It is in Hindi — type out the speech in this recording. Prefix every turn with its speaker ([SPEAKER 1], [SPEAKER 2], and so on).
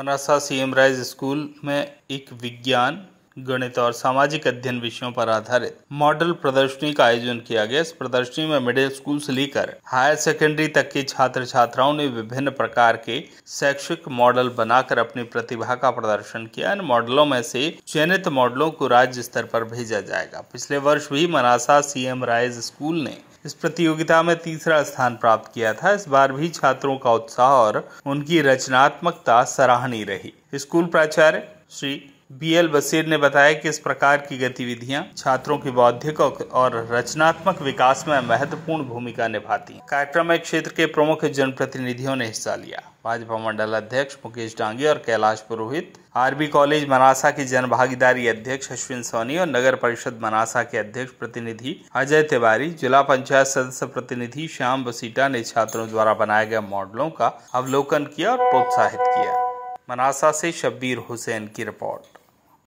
[SPEAKER 1] मनासा सीएम राइज स्कूल में एक विज्ञान, गणित और सामाजिक अध्ययन विषयों पर आधारित मॉडल प्रदर्शनी का आयोजन किया गया। इस प्रदर्शनी में मिडिल स्कूल से लेकर हायर सेकेंडरी तक के छात्र छात्राओं ने विभिन्न प्रकार के शैक्षिक मॉडल बनाकर अपनी प्रतिभा का प्रदर्शन किया। इन मॉडलों में से चयनित मॉडलों को राज्य स्तर पर भेजा जाएगा। पिछले वर्ष भी मनासा सीएम राइज स्कूल ने इस प्रतियोगिता में तीसरा स्थान प्राप्त किया था। इस बार भी छात्रों का उत्साह और उनकी रचनात्मकता सराहनीय रही। स्कूल प्राचार्य श्री बी एल बसीर ने बताया कि इस प्रकार की गतिविधियाँ छात्रों की बौद्धिक और रचनात्मक विकास में महत्वपूर्ण भूमिका निभाती हैं। कार्यक्रम में क्षेत्र के प्रमुख जनप्रतिनिधियों ने हिस्सा लिया। भाजपा मंडल अध्यक्ष मुकेश डांगी और कैलाश पुरोहित, आरबी कॉलेज मनासा की जन भागीदारी अध्यक्ष अश्विन सोनी और नगर परिषद मनासा के अध्यक्ष प्रतिनिधि अजय तिवारी, जिला पंचायत सदस्य प्रतिनिधि श्याम बसीटा ने छात्रों द्वारा बनाए गए मॉडलों का अवलोकन किया और प्रोत्साहित किया। मनासा से शब्बीर हुसैन की रिपोर्ट।